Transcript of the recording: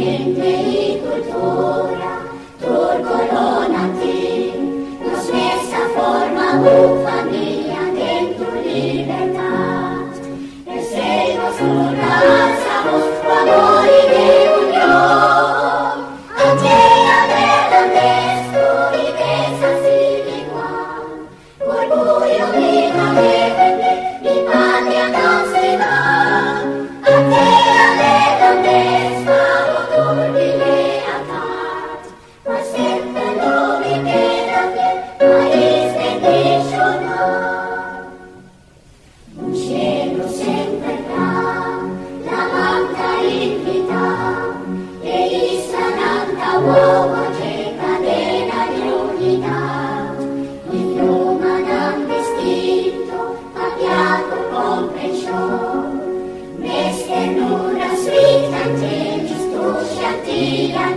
gente y cultura, turco lo natin, nos messa forma Mes tenura sweet and taste, tu